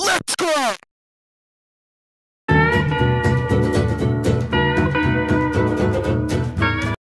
Let's go!